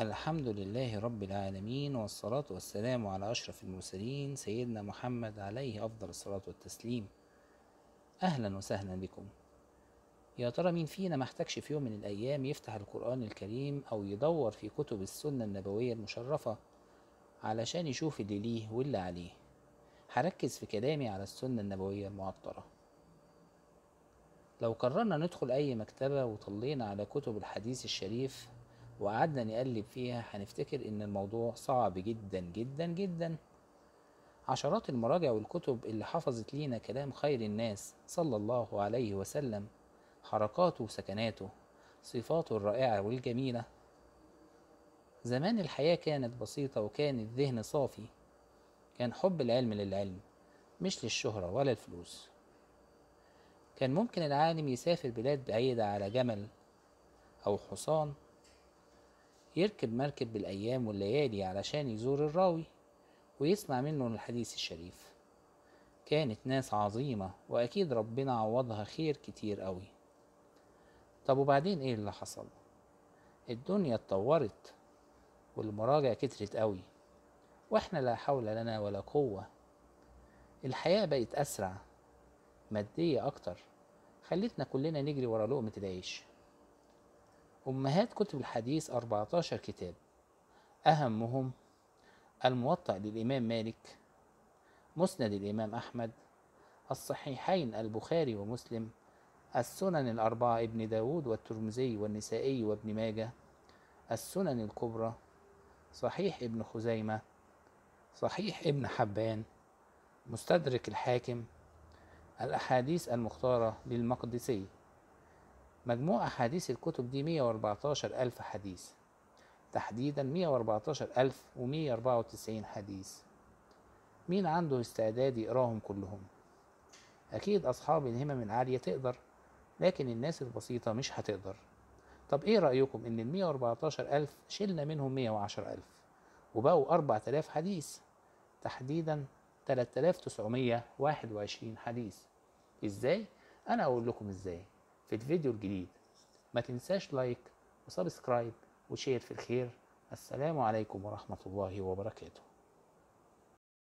الحمد لله رب العالمين والصلاة والسلام على أشرف المرسلين سيدنا محمد عليه أفضل الصلاة والتسليم. أهلا وسهلا بكم. يا ترى مين فينا محتاجش في يوم من الأيام يفتح القرآن الكريم أو يدور في كتب السنة النبوية المشرفة علشان يشوف اللي ليه واللي عليه؟ هركز في كلامي على السنة النبوية المعطرة لو قررنا ندخل أي مكتبة وطلينا على كتب الحديث الشريف وقعدنا نقلب فيها هنفتكر إن الموضوع صعب جدا جدا جدا. عشرات المراجع والكتب اللي حفظت لينا كلام خير الناس صلى الله عليه وسلم حركاته وسكناته صفاته الرائعة والجميلة. زمان الحياة كانت بسيطة وكان الذهن صافي كان حب العلم للعلم مش للشهرة ولا الفلوس. كان ممكن العالم يسافر بلاد بعيدة على جمل أو حصان يركب مركب بالأيام والليالي علشان يزور الراوي ويسمع منه الحديث الشريف. كانت ناس عظيمة وأكيد ربنا عوضها خير كتير قوي طب وبعدين إيه اللي حصل؟ الدنيا اتطورت والمراجع كترت قوي وإحنا لا حول لنا ولا قوة. الحياة بقت أسرع مادية أكتر خلتنا كلنا نجري ورا لقمة العيش. أمهات كتب الحديث 14 كتاب. أهمهم الموطأ للإمام مالك مسند الإمام أحمد الصحيحين البخاري ومسلم السنن الأربعة ابن داود والترمذي والنسائي وابن ماجة السنن الكبرى صحيح ابن خزيمة صحيح ابن حبان مستدرك الحاكم الأحاديث المختارة للمقدسي. مجموع أحاديث الكتب دي 114 ألف حديث. تحديدا 114 ألف ومية أربعة وتسعين حديث. مين عنده استعداد يقراهم كلهم؟ أكيد أصحاب الهمم العالية تقدر لكن الناس البسيطة مش هتقدر. طب إيه رأيكم إن المية وأربعتاشر ألف شلنا منهم مية وعشر ألف وبقوا أربع تلاف حديث؟ تحديدا تلات تلاف تسعمية واحد وعشرين حديث. إزاي؟ أنا أقول لكم إزاي. في الفيديو الجديد. ما تنساش like و subscribe و share في الخير. السلام عليكم ورحمة الله وبركاته.